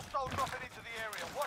Hostiles dropping into the area.